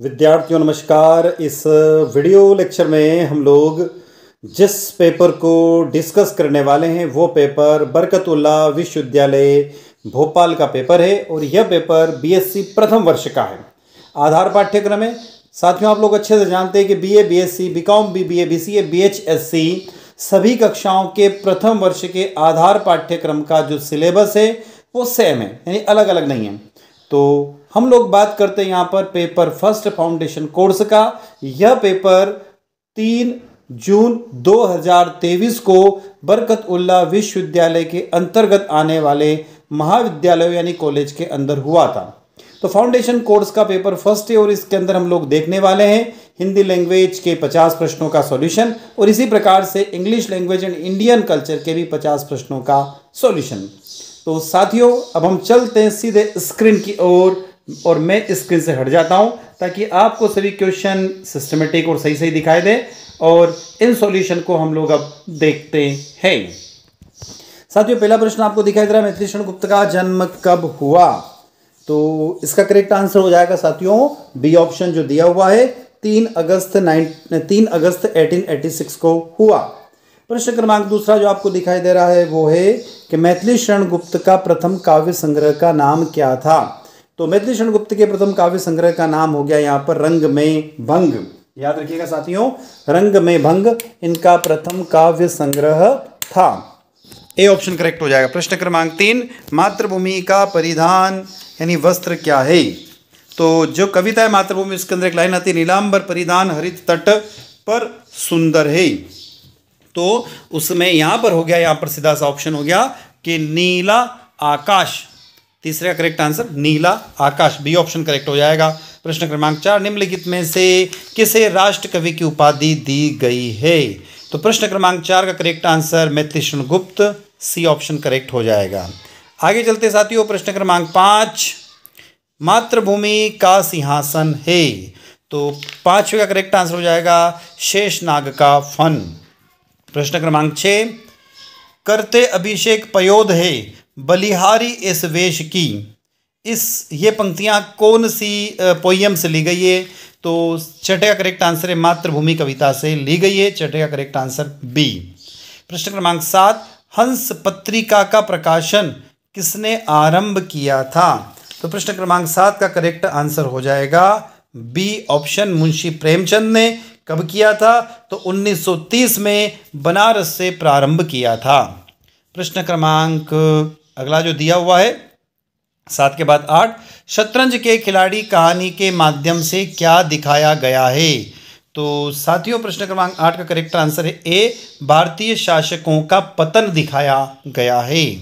विद्यार्थियों, नमस्कार। इस वीडियो लेक्चर में हम लोग जिस पेपर को डिस्कस करने वाले हैं, वो पेपर बरकतुल्ला विश्वविद्यालय भोपाल का पेपर है और यह पेपर बीएससी प्रथम वर्ष का है। आधार पाठ्यक्रम है। साथियों, आप लोग अच्छे से जानते हैं कि BA, BSc, BCom B B A B C A B H S C सभी कक्षाओं के प्रथम वर्ष के आधार पाठ्यक्रम का जो सिलेबस है, वो सेम है, यानी अलग अलग नहीं है। तो हम लोग बात करते हैं यहाँ पर पेपर फ़र्स्ट फाउंडेशन कोर्स का। यह पेपर तीन जून 2023 को बरकत उल्ला विश्वविद्यालय के अंतर्गत आने वाले महाविद्यालय यानी कॉलेज के अंदर हुआ था। तो फाउंडेशन कोर्स का पेपर फ़र्स्ट है और इसके अंदर हम लोग देखने वाले हैं हिंदी लैंग्वेज के 50 प्रश्नों का सॉल्यूशन और इसी प्रकार से English language and Indian culture के भी 50 प्रश्नों का सॉल्यूशन। तो साथियों, अब हम चलते हैं सीधे स्क्रीन की ओर। और, मैं स्क्रीन से हट जाता हूँ ताकि आपको सभी क्वेश्चन सिस्टमेटिक और सही सही दिखाई दे और इन सॉल्यूशन को हम लोग अब देखते हैं। साथियों पहला प्रश्न आपको दिखाई दे रहा है मैथिली गुप्त का जन्म कब हुआ? तो इसका करेक्ट आंसर हो जाएगा साथियों बी ऑप्शन जो दिया हुआ है तीन अगस्त नाइन तीन अगस्त 1886 को हुआ। प्रश्न क्रमांक दूसरा जो आपको दिखाई दे रहा है वो है कि मैथिली शरण गुप्त का प्रथम काव्य संग्रह का नाम क्या था? तो मैथिली गुप्त के प्रथम काव्य संग्रह का नाम हो गया यहाँ पर रंग में भंग। याद रखिएगा साथियों, रंग में भंग इनका प्रथम काव्य संग्रह था। ए ऑप्शन करेक्ट हो जाएगा। प्रश्न क्रमांक तीन, मातृभूमि का परिधान यानी वस्त्र क्या है? तो जो कविता है मातृभूमि, उसके अंदर एक लाइन आती है, नीलांबर परिधान हरित तट पर सुंदर है। तो उसमें यहाँ पर हो गया, यहाँ पर सीधा सा ऑप्शन हो गया कि नीला आकाश। तीसरे का करेक्ट आंसर नीला आकाश बी ऑप्शन करेक्ट हो जाएगा। प्रश्न क्रमांक चार, निम्नलिखित में से किसे राष्ट्र कवि की उपाधि दी गई है? तो प्रश्न क्रमांक चार का करेक्ट आंसर मैथिली गुप्त सी ऑप्शन करेक्ट हो जाएगा। आगे चलते साथियों, प्रश्न क्रमांक पाँच, मातृभूमि का सिंहासन है। तो पांचवे का करेक्ट आंसर हो जाएगा शेष नाग का फन। प्रश्न क्रमांक छ, करते अभिषेक पयोध है। बलिहारी इस वेश की। इस, ये पंक्तियाँ कौन सी पोइम से ली गई है? तो छठे का करेक्ट आंसर है मातृभूमि कविता से ली गई है। छठे का करेक्ट आंसर बी। प्रश्न क्रमांक सात, हंस पत्रिका का प्रकाशन किसने आरंभ किया था? तो प्रश्न क्रमांक सात का करेक्ट आंसर हो जाएगा बी, ऑप्शन मुंशी प्रेमचंद ने कब किया था? तो 1930 में बनारस से प्रारंभ किया था। प्रश्न क्रमांक अगला जो दिया हुआ है, सात के बाद आठ, शतरंज के खिलाड़ी कहानी के माध्यम से क्या दिखाया गया है? तो साथियों, प्रश्न क्रमांक आठ का करेक्ट आंसर है ए, भारतीय शासकों का पतन दिखाया गया है।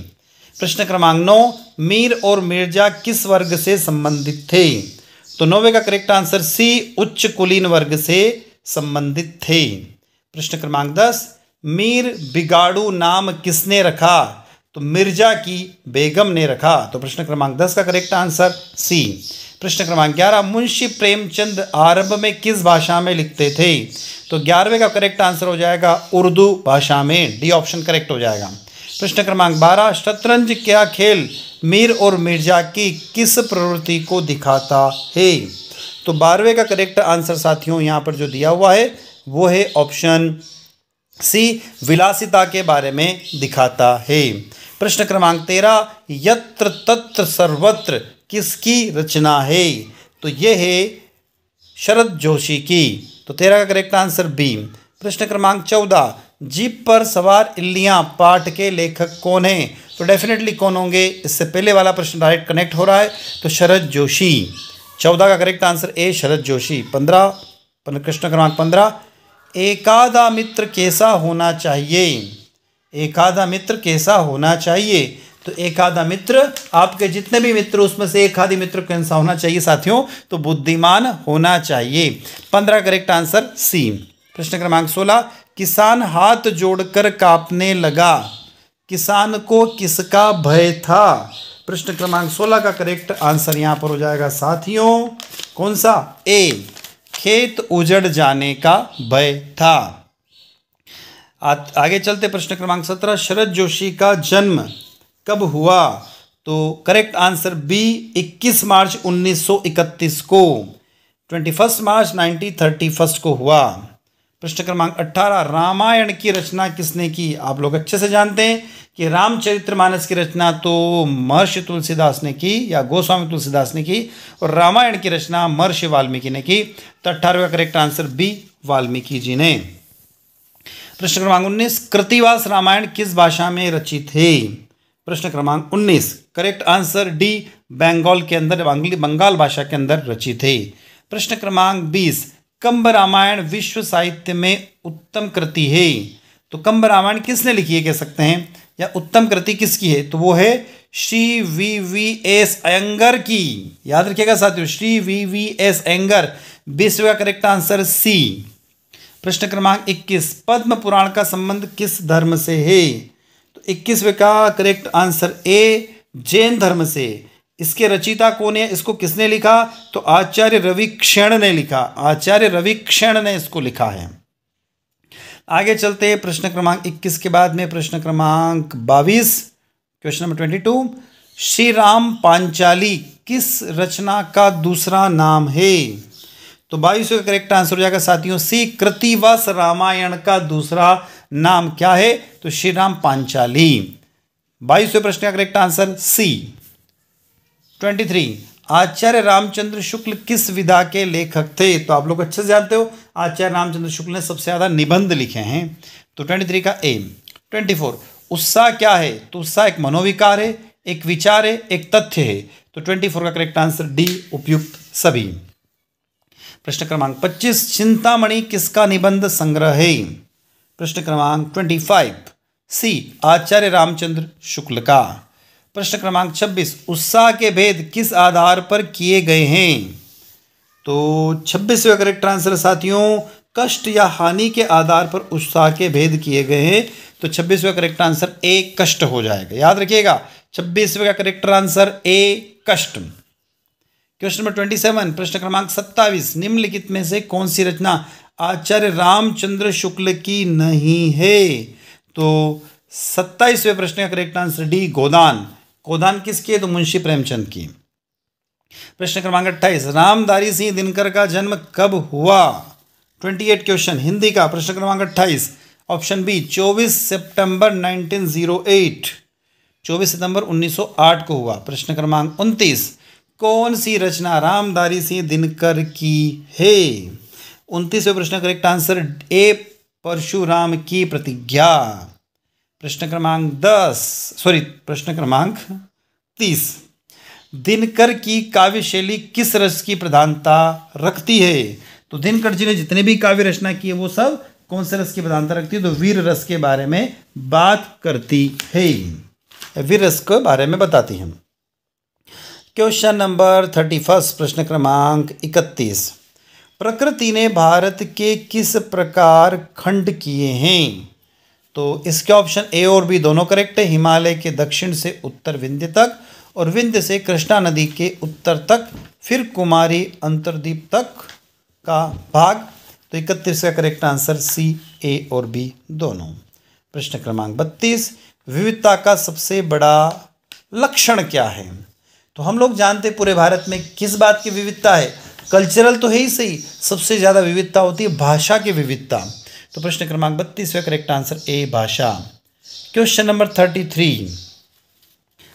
प्रश्न क्रमांक नौ, मीर और मिर्ज़ा किस वर्ग से संबंधित थे? तो नौवे का करेक्ट आंसर सी उच्च कुलीन वर्ग से संबंधित थे। प्रश्न क्रमांक दस, मीर बिगाड़ू नाम किसने रखा? तो मिर्ज़ा की बेगम ने रखा। तो प्रश्न क्रमांक दस का करेक्ट आंसर सी प्रश्न क्रमांक ग्यारह, मुंशी प्रेमचंद आरंभ में किस भाषा में लिखते थे? तो ग्यारहवें का करेक्ट आंसर हो जाएगा उर्दू भाषा में। डी ऑप्शन करेक्ट हो जाएगा। प्रश्न क्रमांक बारह, शतरंज क्या खेल मीर और मिर्ज़ा की किस प्रवृत्ति को दिखाता है? तो बारहवें का करेक्ट आंसर साथियों, यहाँ पर जो दिया हुआ है, वो है ऑप्शन सी विलासिता के बारे में दिखाता है। प्रश्न क्रमांक तेरह, यत्र तत्र सर्वत्र किसकी रचना है? तो ये है शरद जोशी की। तो तेरह का करेक्ट आंसर बी प्रश्न क्रमांक चौदह, जीप पर सवार इल्लियाँ पाठ के लेखक कौन हैं? तो डेफिनेटली कौन होंगे? इससे पहले वाला प्रश्न डायरेक्ट कनेक्ट हो रहा है तो शरद जोशी। चौदह का correct answer A Sharad Joshi. पंद्रह प्रश्न क्रमांक पंद्रह एकादा मित्र कैसा होना चाहिए? एकादा मित्र कैसा होना चाहिए? तो एक आधा मित्र, आपके जितने भी मित्र, उसमें से एक आधी मित्र कैसा होना चाहिए साथियों? तो बुद्धिमान होना चाहिए। पंद्रह करेक्ट आंसर सी। प्रश्न क्रमांक सोलह, किसान हाथ जोड़कर कांपने लगा। किसान को किसका भय था? प्रश्न क्रमांक सोलह का करेक्ट आंसर यहाँ पर हो जाएगा, साथियों। कौन सा? ए, खेत उजड़ जाने का भय था। आगे चलते प्रश्न क्रमांक सत्रह, शरद जोशी का जन्म कब हुआ? तो करेक्ट आंसर बी 21 मार्च 1931 को। Twenty first March nineteen thirty first को हुआ। प्रश्न क्रमांक अट्ठारह रामायण की रचना किसने की? आप लोग अच्छे से जानते हैं कि रामचरित्र मानस की रचना तो महर्षि तुलसीदास ने की या गोस्वामी तुलसीदास ने की और रामायण की रचना महर्षि वाल्मीकि ने की। तो अट्ठारहवें correct answer B Valmiki ji ने। प्रश्न क्रमांक उन्नीस, कृतिवास रामायण किस भाषा में रचित है प्रश्न क्रमांक उन्नीस, करेक्ट आंसर डी, बंगाल के अंदर, बंगाल भाषा के अंदर रचित है प्रश्न क्रमांक बीस, कंब रामायण विश्व साहित्य में उत्तम कृति है? तो कंब रामायण किसने लिखी है, कह सकते हैं? या उत्तम कृति किसकी है? तो वो है Shri V V S Iyengar की। याद रखिएगा साथियों, Shri V V S Iyengar विश्व का करेक्ट आंसर सी। प्रश्न क्रमांक 21 पद्म पुराण का संबंध किस धर्म से है? तो इक्कीसवें का करेक्ट आंसर ए जैन धर्म से। इसके रचिता कौन है? इसको किसने लिखा? तो आचार्य रविक्षण ने लिखा। आचार्य रविक्षण ने इसको लिखा है। आगे चलते हैं प्रश्न क्रमांक 21 के बाद में प्रश्न क्रमांक 22 क्वेश्चन नंबर 22 श्री राम पांचाली, किस रचना का दूसरा नाम है? तो बाईस का करेक्ट आंसर हो जाएगा, साथियों सी कृतिवस रामायण का दूसरा नाम क्या है? तो श्री राम पांचाली बाईसवें प्रश्न का correct answer C twenty three Acharya Ramchandra Shukla किस विधा के लेखक थे? तो आप लोग अच्छे से जानते हो, आचार्य रामचंद्र शुक्ल ने सबसे ज़्यादा निबंध लिखे हैं। तो ट्वेंटी थ्री का एम ट्वेंटी फोर उत्साह क्या है? तो उत्साह एक मनोविकार है, एक विचार है, एक तथ्य है। तो ट्वेंटी फोर का करेक्ट आंसर डी उपयुक्त सभी। प्रश्न क्रमांक पच्चीस, चिंतामणि किसका निबंध संग्रह है? प्रश्न क्रमांक twenty five C Acharya Ramchandra Shukla का। प्रश्न क्रमांक छब्बीस, उत्साह के भेद किस आधार पर किए गए हैं? तो छब्बीसवें करेक्ट आंसर साथियों, कष्ट या हानि के आधार पर उत्साह के भेद किए गए हैं तो छब्बीसवें करेक्ट आंसर ए, कष्ट हो जाएगा। याद रखिएगा, छब्बीसवें का करेक्ट आंसर ए, कष्ट। क्वेश्चन नंबर ट्वेंटी सेवन, प्रश्न क्रमांक सत्तावीस, निम्नलिखित में से कौन सी रचना आचार्य रामचंद्र शुक्ल की नहीं है? तो सत्ताईसवें प्रश्न का correct answer D Godan. Godan किसकी है? तो मुंशी प्रेमचंद की। प्रश्न क्रमांक अट्ठाईस रामदारी सिंह दिनकर का जन्म कब हुआ? ट्वेंटी एट क्वेश्चन, हिंदी का। प्रश्न क्रमांक अट्ठाईस, ऑप्शन बी चौबीस सितंबर नाइनटीन ज़ीरो एट। चौबीस सितंबर उन्नीस सौ आठ को हुआ। प्रश्न क्रमांक उनतीस कौन सी रचना रामदारी सिंह दिनकर की है? उनतीसवें प्रश्न करेक्ट आंसर ए परशुराम की प्रतिज्ञा। प्रश्न क्रमांक दस सॉरी प्रश्न क्रमांक तीस। दिनकर की काव्य शैली किस रस की प्रधानता रखती है? तो दिनकर जी ने जितने भी काव्य रचना की है, वो सब कौन से रस की प्रधानता रखती है? तो वीर रस के बारे में बात करती है। वीर रस के बारे में बताती हैं। क्वेश्चन नंबर थर्टी फ़र्स्ट, प्रश्न क्रमांक इकतीस। प्रकृति ने भारत के किस प्रकार खंड किए हैं? तो इसके ऑप्शन ए और बी दोनों करेक्ट है। हिमालय के दक्षिण से उत्तर विंध्य तक और विंध्य से कृष्णा नदी के उत्तर तक, फिर कुमारी अंतरदीप तक का भाग। तो इकतीस का करेक्ट आंसर सी, ए और बी दोनों। प्रश्न क्रमांक बत्तीस, विविधता का सबसे बड़ा लक्षण क्या है? तो हम लोग जानते पूरे भारत में किस बात की विविधता है। कल्चरल तो है ही सही, सबसे ज़्यादा विविधता होती है भाषा की विविधता। तो प्रश्न क्रमांक बत्तीसवें करेक्ट आंसर ए, भाषा। क्वेश्चन नंबर थर्टी थ्री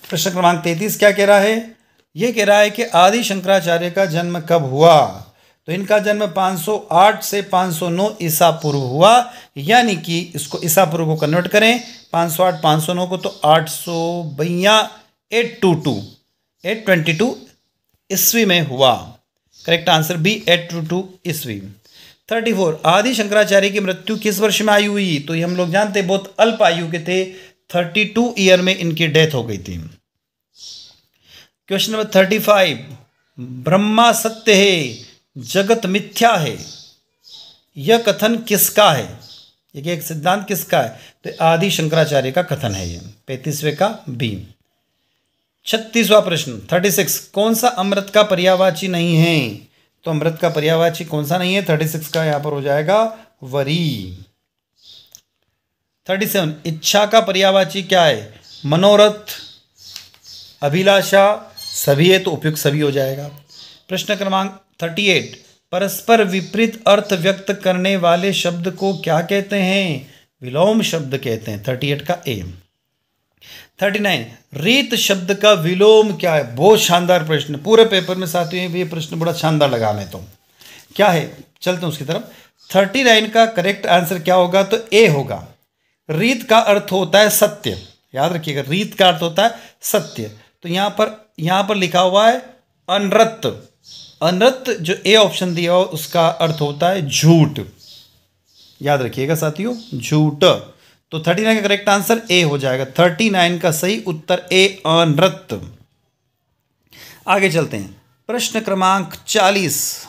प्रश्न क्रमांक तैतीस क्या कह रहा है? ये कह रहा है कि आदि शंकराचार्य का जन्म कब हुआ? तो इनका जन्म 508 से 509 ईसा पूर्व हुआ, यानी कि इसको ईसा पूर्व को कन्वर्ट करें 508 509 को तो आठ सौ बैया eight two two. Eight twenty two ईस्वी में हुआ। Correct answer B eight two two ईस्वी। थर्टी फोर आदि शंकराचार्य की मृत्यु किस वर्ष में आई हुई? तो ये हम लोग जानते बहुत अल्प आयु के थे। थर्टी टू ईयर में इनकी डेथ हो गई थी। Question number thirty five Brahma सत्य है, जगत मिथ्या है। यह कथन किसका है? एक सिद्धांत किसका है? तो आदि शंकराचार्य का कथन है ये, पैंतीसवें का बी छत्तीसवा प्रश्न थर्टी सिक्स कौन सा अमृत का पर्यावाची नहीं है? तो अमृत का पर्यावाची कौन सा नहीं है? थर्टी सिक्स का यहाँ पर हो जाएगा वरी। थर्टी सेवन इच्छा का पर्यावाची क्या है? मनोरथ, अभिलाषा, सभी है तो उपयुक्त सभी हो जाएगा। प्रश्न क्रमांक थर्टी एट परस्पर विपरीत अर्थ व्यक्त करने वाले शब्द को क्या कहते हैं? विलोम शब्द कहते हैं। थर्टी एट का ए थर्टी नाइन, रीत शब्द का विलोम क्या है? बहुत शानदार प्रश्न। पूरे पेपर में साथियों, ये प्रश्न बड़ा शानदार लगा मैं तो क्या है? चलते हैं उसकी तरफ़। थर्टी नाइन का करेक्ट आंसर क्या होगा? तो ए होगा। रीत का अर्थ होता है सत्य। याद रखिएगा, रीत का अर्थ होता है सत्य। तो यहाँ पर यहाँ पर लिखा हुआ है अनृत अनृत जो ए ऑप्शन दिया हुआ उसका अर्थ होता है झूठ। याद रखिएगा साथियों, झूठ। तो थर्टी नाइन का करेक्ट आंसर ए हो जाएगा। थर्टी नाइन का सही उत्तर ए अनृत। आगे चलते हैं। प्रश्न क्रमांक चालीस।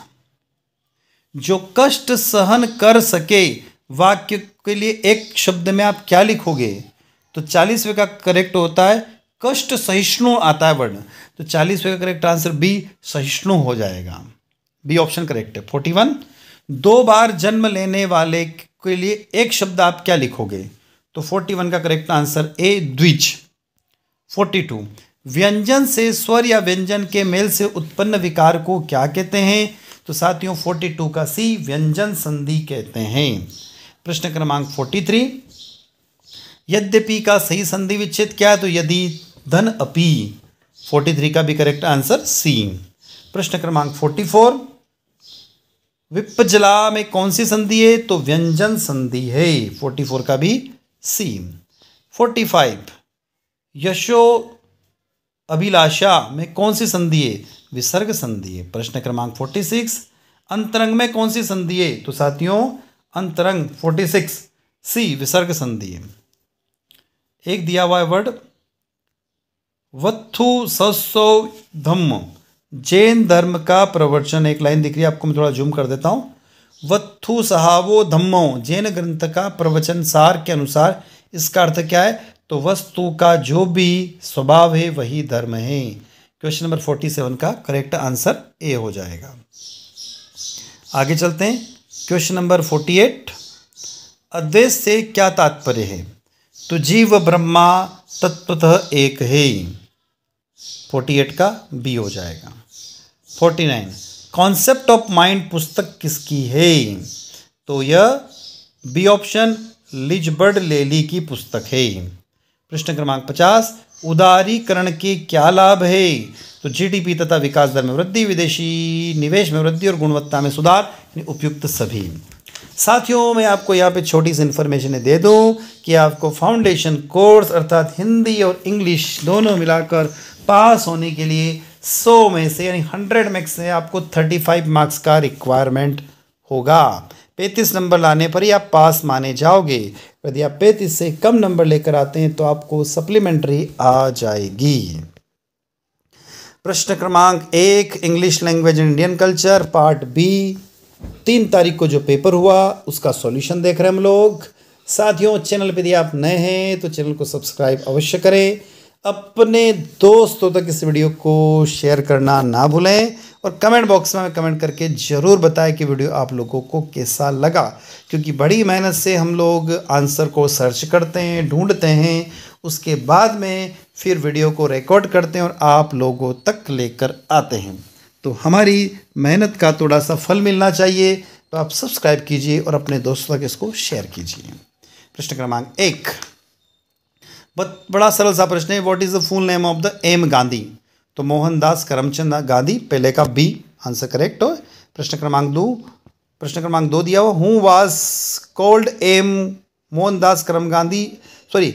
जो कष्ट सहन कर सके, वाक्य के लिए एक शब्द में आप क्या लिखोगे? तो चालीसवें का करेक्ट होता है, कष्ट सहिष्णु आता है वर्ण। तो चालीसवें का करेक्ट आंसर बी सहिष्णु हो जाएगा। बी ऑप्शन करेक्ट है। फोर्टी वन दो बार जन्म लेने वाले के लिए एक शब्द आप क्या लिखोगे? तो फोर्टी वन का करेक्ट आंसर ए द्विज। फोर्टी टू व्यंजन से स्वर या व्यंजन के मेल से उत्पन्न विकार को क्या कहते हैं? तो साथियों फोर्टी टू का सी व्यंजन संधि कहते हैं। प्रश्न क्रमांक फोर्टी थ्री यद्यपि का सही संधि विच्छेद क्या है? तो यदि धन अपी। फोर्टी थ्री का भी करेक्ट आंसर सी प्रश्न क्रमांक फोर्टी फोर विपजला में कौन सी संधि है? तो व्यंजन संधि है। फोर्टी फोर का भी सी फोर्टी फाइव, यशो अभिलाषा में कौन सी संधि है? विसर्ग संधि है। प्रश्न क्रमांक फोर्टी सिक्स, अंतरंग में कौन सी संधि है? तो साथियों, अंतरंग फोर्टी सिक्स, सी विसर्ग संधि है। एक दिया हुआ है वर्ड, वत्थु सस्व धम्म। जैन धर्म का प्रवचन, एक लाइन दिख रही है, आपको मैं थोड़ा जूम कर देता हूँ। वत्थु सहावो धम्मो। जैन ग्रंथ का प्रवचन सार के अनुसार, इसका अर्थ क्या है? तो वस्तु का जो भी स्वभाव है, वही धर्म है। क्वेश्चन नंबर फोर्टी सेवन का करेक्ट आंसर ए हो जाएगा। आगे चलते हैं। क्वेश्चन नंबर फोर्टी एट अद्वैत से क्या तात्पर्य है? तो जीव ब्रह्मा तत्वतः एक है। फोर्टी एट का बी हो जाएगा। Forty nine concept of mind पुस्तक किसकी है? तो यह बी ऑप्शन लिजबर्ड लेली की पुस्तक है। प्रश्न क्रमांक पचास, उदारीकरण के क्या लाभ है? तो जीडीपी तथा विकास दर में वृद्धि, विदेशी निवेश में वृद्धि और गुणवत्ता में सुधार उपयुक्त सभी। साथियों, मैं आपको यहाँ पे छोटी सी इन्फॉर्मेशन दे दूँ कि आपको फाउंडेशन कोर्स अर्थात हिंदी और इंग्लिश दोनों मिलाकर पास होने के लिए सौ में से, यानी हंड्रेड मैक्स से आपको थर्टी फाइव मार्क्स का रिक्वायरमेंट होगा। पैंतीस नंबर लाने पर ही आप पास माने जाओगे। यदि आप पैंतीस से कम नंबर लेकर आते हैं तो आपको सप्लीमेंट्री आ जाएगी। प्रश्न क्रमांक एक, English language and Indian culture, part B. तीन तारीख को जो पेपर हुआ, उसका सॉल्यूशन देख रहे हैं हम लोग। साथियों, चैनल पर यदि आप नए हैं तो चैनल को सब्सक्राइब अवश्य करें। अपने दोस्तों तक इस वीडियो को शेयर करना ना भूलें और कमेंट बॉक्स में कमेंट करके ज़रूर बताएँ कि वीडियो आप लोगों को कैसा लगा। क्योंकि बड़ी मेहनत से हम लोग आंसर को सर्च करते हैं, ढूंढते हैं, उसके बाद में फिर वीडियो को रिकॉर्ड करते हैं और आप लोगों तक लेकर आते हैं। तो हमारी मेहनत का थोड़ा सा फल मिलना चाहिए तो आप सब्सक्राइब कीजिए और अपने दोस्तों तक इसको शेयर कीजिए। प्रश्न क्रमांक एक। बहुत बड़ा सरल सा प्रश्न है what is the full name of the M Gandhi तो मोहनदास करमचंद गांधी, पहले का बी आंसर करेक्ट हो। प्रश्न क्रमांक दो, प्रश्न क्रमांक दो दिया हुआ who was called M Mohandas Karam Gandhi sorry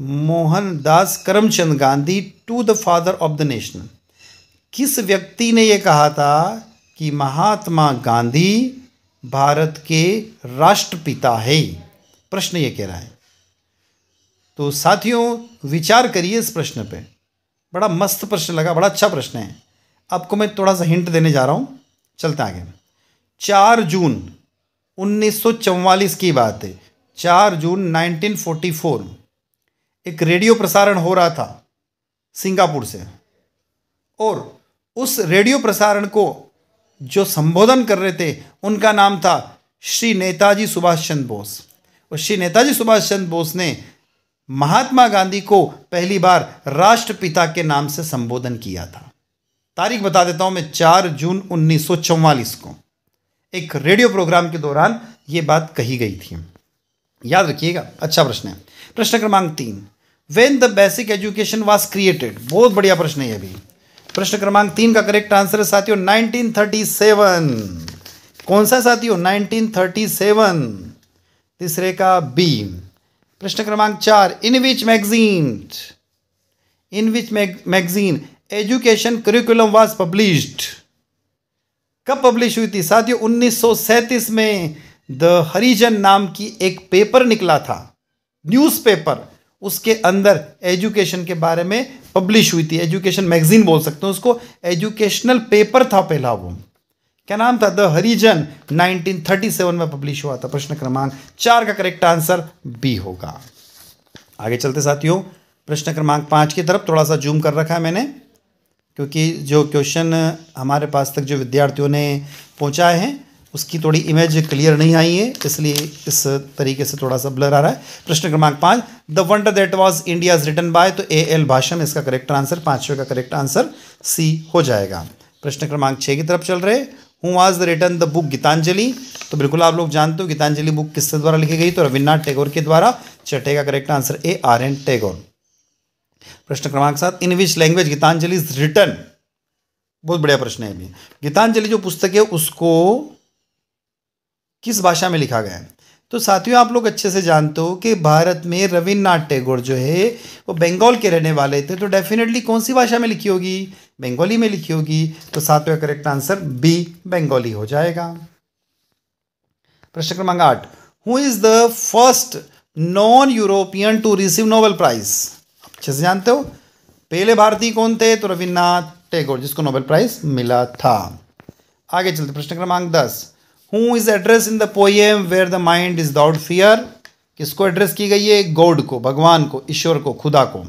Mohandas Karamchand Gandhi to the father of the nation किस व्यक्ति ने यह कहा था कि महात्मा गांधी भारत के राष्ट्रपिता है? प्रश्न ये कह रहा है। तो साथियों, विचार करिए इस प्रश्न पे। बड़ा मस्त प्रश्न लगा, बड़ा अच्छा प्रश्न है। आपको मैं थोड़ा सा हिंट देने जा रहा हूँ। चलते आगे। चार जून 1944 की बात है। चार जून 1944 एक रेडियो प्रसारण हो रहा था, सिंगापुर से। और उस रेडियो प्रसारण को जो संबोधन कर रहे थे, उनका नाम था श्री नेताजी सुभाष चंद्र बोस। और श्री नेताजी सुभाष चंद्र बोस ने महात्मा गांधी को पहली बार राष्ट्रपिता के नाम से संबोधन किया था। तारीख बता देता हूँ मैं, चार जून 1944 को। एक रेडियो प्रोग्राम के दौरान ये बात कही गई थी। याद रखिएगा अच्छा प्रश्न है। प्रश्न क्रमांक तीन when the basic education was created बहुत बढ़िया प्रश्न है ये भी। प्रश्न क्रमांक तीन का करेक्ट आंसर है, साथियों 1937 कौन सा साथियों 1937 तीसरे का बी। प्रश्न क्रमांक चार in which magazine in which magazine education curriculum was published कब पब्लिश हुई थी? साथियों 1937 में द हरिजन नाम की एक पेपर निकला था। न्यूज़पेपर उसके अंदर एजुकेशन के बारे में पब्लिश हुई थी। एजुकेशन मैगजीन बोल सकते हैं उसको। एजुकेशनल पेपर था पहला वो। क्या नाम था? द हरिजन 1937 में पब्लिश हुआ था प्रश्न क्रमांक। चार का करेक्ट आंसर बी होगा। आगे चलते साथियों, प्रश्न क्रमांक पाँच की तरफ़ थोड़ा सा जूम कर रखा है मैंने, क्योंकि जो क्वेश्चन हमारे पास तक जो विद्यार्थियों ने पहुँचाए हैं, उसकी थोड़ी इमेज क्लियर नहीं आई है, इसलिए इस तरीके से थोड़ा सा ब्लर आ रहा है। प्रश्न क्रमांक पाँच, the wonder that was India written by तो ए एल भाषण इसका करेक्ट आंसर पाँचवें का करेक्ट आंसर सी हो जाएगा। प्रश्न क्रमांक छः की तरफ़ चल रहे who was written the book Gitanjali. तो बिल्कुल आप लोग जानते हो गीतांजलि बुक किसके द्वारा लिखी गई? तो रविन्द्रनाथ टैगोर के द्वारा। चटे का correct answer A R N Tagore प्रश्न क्रमांक सात in which language Gitanjali is written बहुत बढ़िया प्रश्न है अभी गीतांजलि जो पुस्तक है, उसको किस भाषा में लिखा गया है? तो साथियों, आप लोग अच्छे से जानते हो कि भारत में रविन्द्रनाथ टैगोर जो है, वो बंगाल के रहने वाले थे। तो डेफिनेटली कौन सी भाषा में लिखी होगी? बंगाली में लिखी होगी तो सातवें करेक्ट आंसर बी बंगाली हो जाएगा। प्रश्न क्रमांक आठ who is the first non European to receive Nobel prize अच्छे से जानते हो? पहले भारतीय कौन थे? तो रविन्द्रनाथ टैगोर, जिसको नोबेल प्राइज मिला था। आगे चलते प्रश्न क्रमांक दस who is address in the poem where the mind is without fear किसको एड्रेस की गई है? गॉड को, भगवान को, ईश्वर को, खुदा को।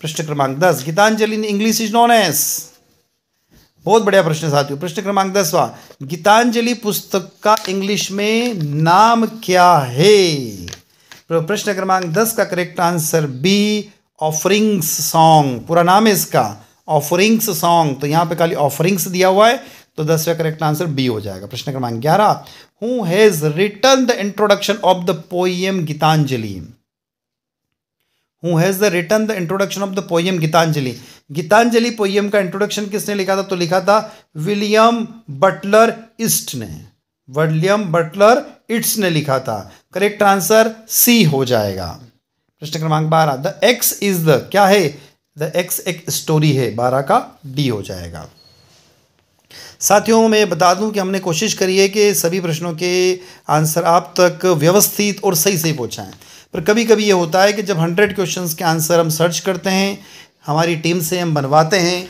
प्रश्न क्रमांक दस, Gitanjali in English is known as बहुत बढ़िया प्रश्न साथियों, प्रश्न क्रमांक दसवा गीतांजलि पुस्तक का इंग्लिश में नाम क्या है? प्रश्न क्रमांक दस का correct answer B offerings song पूरा नाम है इसका ऑफरिंग्स सॉन्ग तो यहाँ पे खाली ऑफरिंग्स दिया हुआ है तो दसवा करेक्ट आंसर बी हो जाएगा। प्रश्न क्रमांक ग्यारह who has written the introduction of the poem Gitanjali? Who has the written the introduction of the poem Gitanjali Gitanjali poem का इंट्रोडक्शन किसने लिखा था? तो लिखा था विलियम बटलर इस्ट ने। विलियम बटलर इट्स ने लिखा था। करेक्ट आंसर सी हो जाएगा। प्रश्न क्रमांक बारह। द एक्स इज़ द क्या है? द एक्स एक स्टोरी है। बारह का डी हो जाएगा। साथियों, मैं बता दूँ कि हमने कोशिश करी है कि सभी प्रश्नों के आंसर आप तक व्यवस्थित और सही सही पहुंचाएँ। पर कभी कभी ये होता है कि जब हंड्रेड क्वेश्चन के आंसर हम सर्च करते हैं, हमारी टीम से हम बनवाते हैं,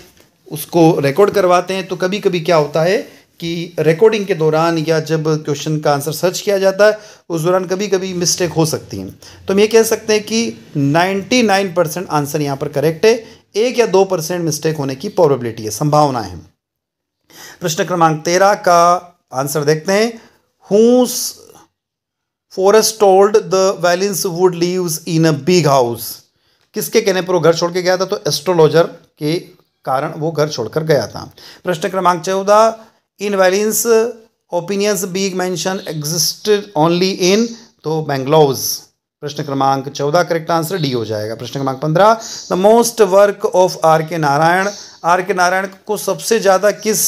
उसको रिकॉर्ड करवाते हैं तो कभी कभी क्या होता है कि रिकॉर्डिंग के दौरान या जब क्वेश्चन का आंसर सर्च किया जाता है, उस दौरान कभी कभी मिस्टेक हो सकती हैं। तो हम ये कह सकते हैं कि 99 परसेंट आंसर यहाँ पर करेक्ट है, एक या दो परसेंट मिस्टेक होने की प्रोबेबिलिटी है, संभावना है। प्रश्न क्रमांक तेरह का आंसर देखते हैं। Who's Forest told the Vallance would lives in a big house किसके कहने पर वो घर छोड़ के गया था? तो एस्ट्रोलॉजर के कारण वो घर छोड़कर गया था। प्रश्न क्रमांक चौदह, in Vallance opinions big mansion existed only in तो बैंगलोज प्रश्न क्रमांक चौदह करेक्ट आंसर डी हो जाएगा। प्रश्न क्रमांक पंद्रह the most work of R K Narayan R के नारायण को सबसे ज़्यादा किस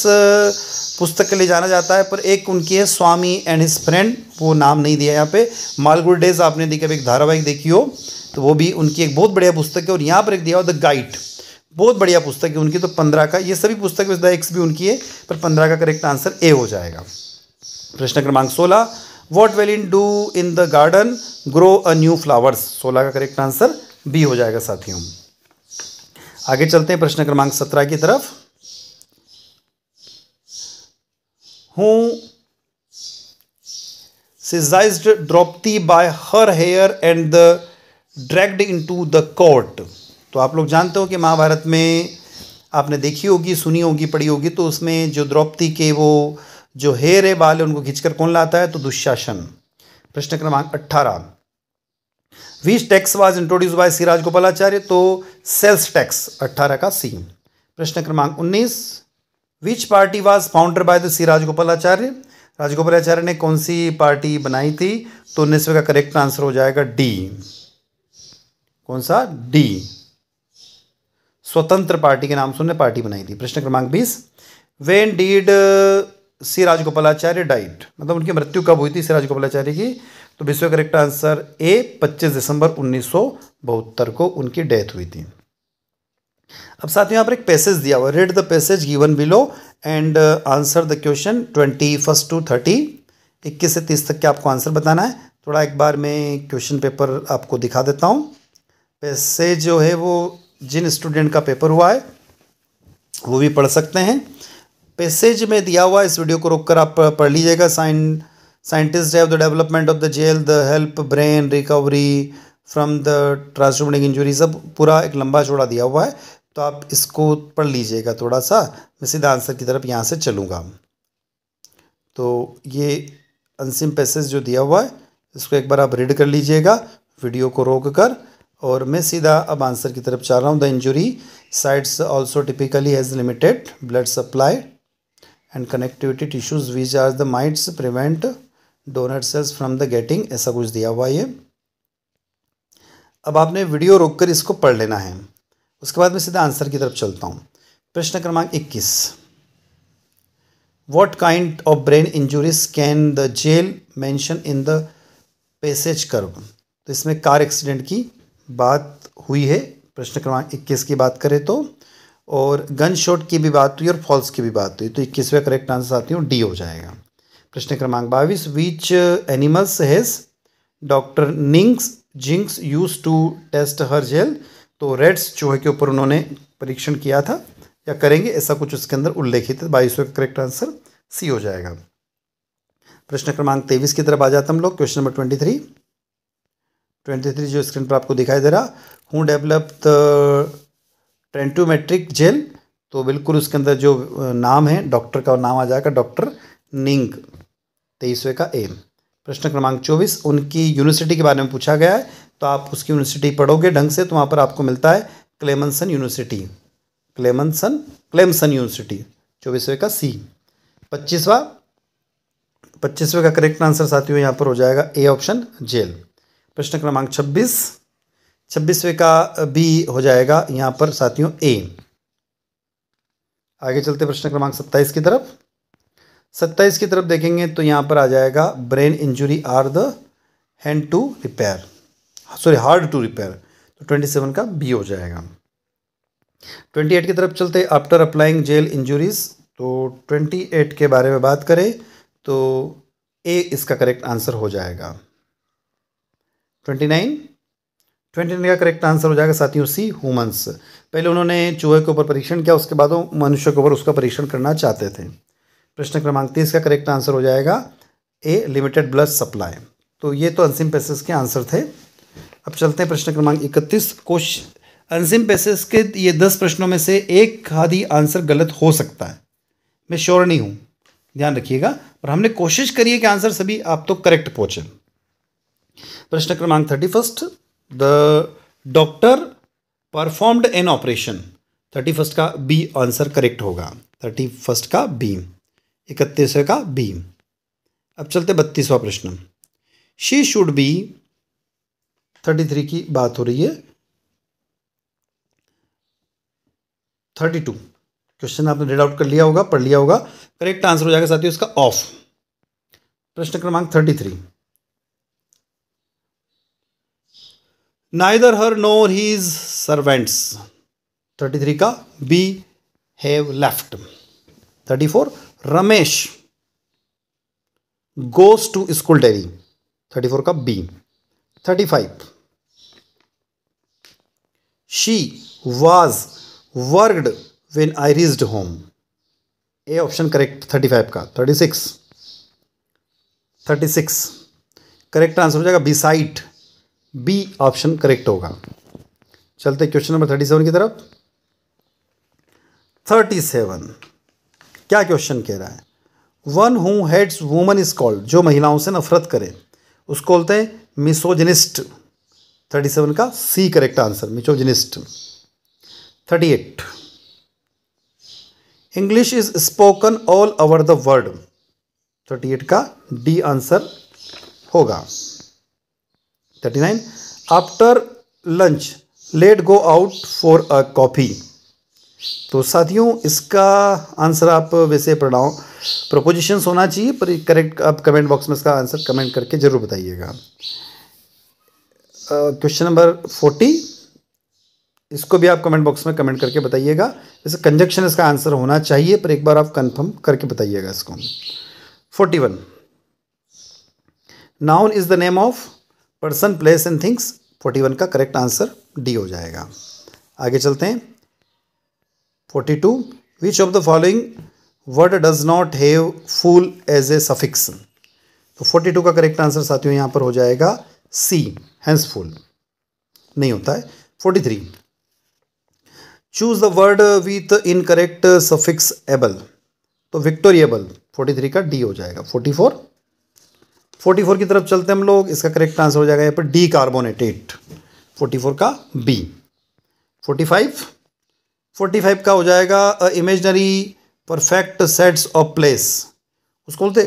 पुस्तक के लिए जाना जाता है? पर एक उनकी है, स्वामी एंड हिज फ्रेंड वो नाम नहीं दिया यहाँ पे। मालगुड डेज़ आपने देखा एक धारावाहिक देखी हो तो वो भी उनकी एक बहुत बढ़िया पुस्तक है और यहाँ पर एक दिया हो द गाइड बहुत बढ़िया पुस्तक है उनकी तो पंद्रह का। ये सभी पुस्तक द एक्स भी उनकी है, पर पंद्रह का करेक्ट आंसर ए हो जाएगा। प्रश्न क्रमांक सोलह what will in do in the garden grow a new flowers सोलह का करेक्ट आंसर बी हो जाएगा साथियों। आगे चलते हैं प्रश्न क्रमांक सत्रह की तरफ़। Who seized by her hair and the dragged into the court तो आप लोग जानते हो कि महाभारत में आपने देखी होगी, सुनी होगी, पढ़ी होगी तो उसमें जो द्रौपदी के वो जो है बाल है, उनको खींचकर कौन लाता है? तो दुशासन। प्रश्न क्रमांक अट्ठारह। Which tax was introduce by C Rajagopalachari तो सेल्स टैक्स अट्ठारह का सी प्रश्न क्रमांक उन्नीस। Which party was founder by the C Rajagopalachari Rajagopalachari ने कौन सी पार्टी बनाई थी? तो उन्नीसवें का करेक्ट आंसर हो जाएगा डी कौन सा? डी स्वतंत्र पार्टी के नाम से उन्होंने पार्टी बनाई थी। प्रश्न क्रमांक बीस। When did C Rajagopalachari died मतलब उनकी मृत्यु कब हुई थी सी राजगोपालाचार्य की? तो विश्व करेक्ट आंसर ए 25 दिसंबर उन्नीस को उनकी डेथ हुई थी। अब साथ में यहाँ पर एक पैसेज दिया हुआ read the passage given below and answer the question twenty first to thirty इक्कीस से तीस तक के आपको आंसर बताना है। थोड़ा एक बार मैं क्वेश्चन पेपर आपको दिखा देता हूँ। पैसेज जो है वो जिन स्टूडेंट का पेपर हुआ है, वो भी पढ़ सकते हैं। पैसेज में दिया हुआ इस वीडियो को रोक कर आप पढ़ लीजिएगा। Sign scientist have the development of the gel the help brain recovery from the transmitting injury सब पूरा एक लंबा चौड़ा दिया हुआ है। तो आप इसको पढ़ लीजिएगा थोड़ा सा मैं सीधा आंसर की तरफ़ यहाँ से चलूँगा। तो ये अंसिम पैसेज जो दिया हुआ है, इसको एक बार आप रीड कर लीजिएगा वीडियो को रोक कर और मैं सीधा अब आंसर की तरफ़ चाह रहा हूँ। The injury sides also typically has limited blood supply and connectivity tissues which are the mites prevent donor cells from the getting ऐसा कुछ दिया हुआ है अब आपने वीडियो रोककर इसको पढ़ लेना है। उसके बाद मैं सीधा आंसर की तरफ़ चलता हूँ। प्रश्न क्रमांक इक्कीस। What kind of brain injuries can the gel mention in the passage cure तो इसमें कार एक्सीडेंट की बात हुई है। प्रश्न क्रमांक इक्कीस की बात करें तो। और गन शॉट की भी बात हुई और फॉल्स की भी बात हुई। तो इक्कीसवें करेक्ट आंसर आती हूँ? डी हो जाएगा। प्रश्न क्रमांक बाईस which animals has doctor Nings Jinks use to test her gel तो रेड्स चूहे के ऊपर उन्होंने परीक्षण किया था या करेंगे, ऐसा कुछ उसके अंदर उल्लेखित है। बाईसवें का करेक्ट आंसर सी हो जाएगा। प्रश्न क्रमांक तेईस की तरफ़ आ जाते हम लोग। Question number twenty three twenty three जो स्क्रीन पर आपको दिखाई दे रहा हूँ डेवलप द ट्रेंटोमेट्रिक जेल तो बिल्कुल उसके अंदर जो नाम है डॉक्टर का नाम आ जाएगा डॉक्टर निंग तेईसवें का एम प्रश्न क्रमांक चौबीस, उनकी यूनिवर्सिटी के बारे में पूछा गया है तो आप उसकी यूनिवर्सिटी पढ़ोगे ढंग से तो वहाँ पर आपको मिलता है Clemson university Clemson Clemson university चौबीसवें का सी पच्चीसवा, पच्चीसवें का करेक्ट आंसर साथियों, यहाँ पर हो जाएगा ए ऑप्शन जेल प्रश्न क्रमांक छब्बीस छब्बीसवें का बी हो जाएगा यहाँ पर, साथियों, ए। आगे चलते प्रश्न क्रमांक सत्ताईस की तरफ़। सत्ताईस की तरफ़ देखेंगे तो यहाँ पर आ जाएगा, brain injury are the hand to repair. Sorry, hard to repair. तो ट्वेंटी सेवन का बी हो जाएगा। ट्वेंटी एट की तरफ़ चलते, आफ्टर अप्लाइंग जेल इंजुरीज तो ट्वेंटी एट के बारे में बात करें तो ए इसका करेक्ट आंसर हो जाएगा। ट्वेंटी नाइन ट्वेंटी का करेक्ट आंसर हो जाएगा साथियों सी ह्यूमंस पहले उन्होंने चूहे के ऊपर परीक्षण किया, उसके बाद वो मनुष्य के ऊपर उसका परीक्षण करना चाहते थे। प्रश्न क्रमांक तीस का करेक्ट आंसर हो जाएगा ए लिमिटेड ब्लड सप्लाई तो ये तो अंसिम पैसेज के आंसर थे। अब चलते हैं प्रश्न क्रमांक इकतीस क्वेश्चन अंसिम पैसेज के ये दस प्रश्नों में से एक आधी आंसर गलत हो सकता है। मैं श्योर नहीं हूँ। ध्यान रखिएगा। और हमने कोशिश करी है कि आंसर सभी आप तो करेक्ट पहुँचे प्रश्न क्रमांक thirty first the doctor performed an operation thirty first का बी आंसर करेक्ट होगा. थर्टी फ़र्स्ट का बी इकतीसवें का बी अब चलते बत्तीसवा प्रश्न. She should be thirty three की बात हो रही है. थर्टी टू क्वेश्चन आपने रीड आउट कर लिया होगा, पढ़ लिया होगा. करेक्ट आंसर हो जाएगा साथियों इसका ऑफ़ प्रश्न क्रमांक thirty three neither her nor his servants thirty three का B have left thirty four Ramesh goes to school daily thirty four का B thirty five she was worked when I reached home A option correct thirty five का thirty six thirty six correct answer हो जाएगा B side B option correct होगा। चलते question number thirty seven की तरफ़। Thirty seven. क्या question कह रहा है? One who hates women is called जो महिलाओं से नफरत करे, उसको बोलते हैं मिसोजनिस्ट थर्टी सेवन का C correct answer misogynist thirty eight. English is spoken all over the world thirty eight का डी आंसर होगा। Thirty nine. After lunch, let go out for a coffee. तो साथियों, इसका आंसर आप वैसे पढ़ाओ prepositions होना चाहिए, पर करेक्ट आप कमेंट बॉक्स में इसका आंसर कमेंट करके ज़रूर बताइएगा। क्वेश्चन नंबर फोर्टी इसको भी आप कमेंट बॉक्स में कमेंट करके बताइएगा। जैसे कंजक्शन इसका आंसर होना चाहिए, पर एक बार आप कंफर्म करके बताइएगा इसको। Forty one noun is the name of person place and things forty one का करेक्ट आंसर डी हो जाएगा। आगे चलते हैं। Forty two which of the following word does not have full as a suffix तो फोर्टी टू का correct answer साथियों यहाँ पर हो जाएगा सी हैंसफुल नहीं होता है। Forty three choose the word with incorrect suffix able तो विक्टोरिएबल फोर्टी थ्री का डी हो जाएगा। फोर्टी फोर फोर्टी फोर की तरफ़ चलते हम लोग, इसका करेक्ट आंसर हो जाएगा यहाँ पर डी कार्बोनेटेट फोर्टी फोर का B forty five forty five का हो जाएगा imaginary perfect sets of place उसको बोलते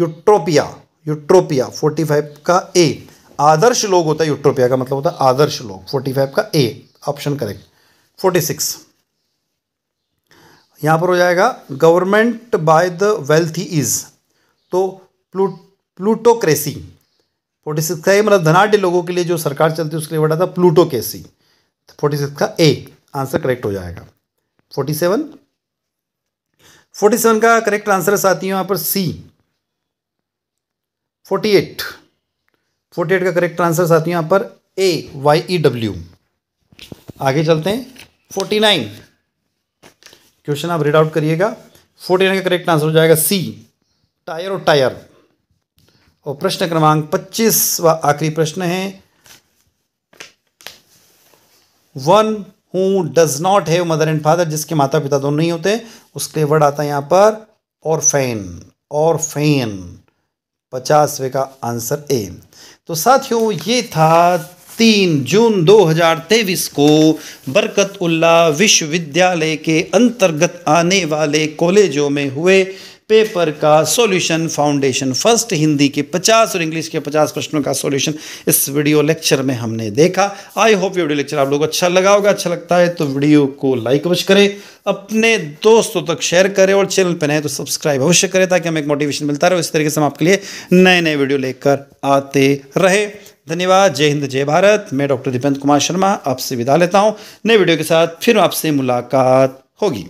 यूट्रोपिया यूट्रोपिया फोर्टी फाइव का ए आदर्श लोग होता है यूट्रोपिया का मतलब होता है आदर्श लोग फोर्टी फाइव का A option correct forty six, यहाँ पर हो जाएगा government by the wealthy is तो प्लू प्लूटोक्रेसी। फोर्टी सिक्स का ए मतलब धनाढ़ लोगों के लिए जो सरकार चलती है, उसके लिए बड़ा था प्लूटोक्रेसी। फोर्टी सिक्स का ए, आंसर करेक्ट हो जाएगा। Forty seven? फोर्टी सेवन का करेक्ट आंसर है साथियों, यहाँ पर C forty eight? Forty eight का करेक्ट आंसर साथियों, यहाँ पर ए वाई ई डब्ल्यू आगे चलते हैं। Forty nine? क्वेश्चन आप रीड आउट करिएगा। फोर्टी नाइन का करेक्ट आंसर हो जाएगा सी टायर और टायर और प्रश्न क्रमांक पच्चीस व आखिरी प्रश्न है, one who does not have mother and father, जिसके माता पिता दोनों नहीं होते, उसके वर्ड आता है यहाँ पर और फ़ैन और फ़ैन पचासवे का आंसर ए। तो साथियों, ये था तीन जून 2023 को बरकत उल्ला विश्वविद्यालय के अंतर्गत आने वाले कॉलेजों में हुए पेपर का सॉल्यूशन, फाउंडेशन, फ़र्स्ट हिंदी के 50 और इंग्लिश के 50 प्रश्नों का सॉल्यूशन इस वीडियो लेक्चर में हमने देखा। आई होप ये वीडियो लेक्चर आप लोगों को अच्छा लगा होगा अच्छा लगता है तो वीडियो को लाइक अवश्य करें, अपने दोस्तों तक शेयर करें और चैनल पर नए तो सब्सक्राइब अवश्य करें ताकि हमें एक मोटिवेशन मिलता रहे इस तरीके से हम आपके लिए नए नए वीडियो लेकर आते रहे। धन्यवाद, जय हिंद, जय भारत। मैं डॉक्टर दीपेंद्र कुमार शर्मा आपसे विदा लेता हूँ। नए वीडियो के साथ फिर आपसे मुलाकात होगी।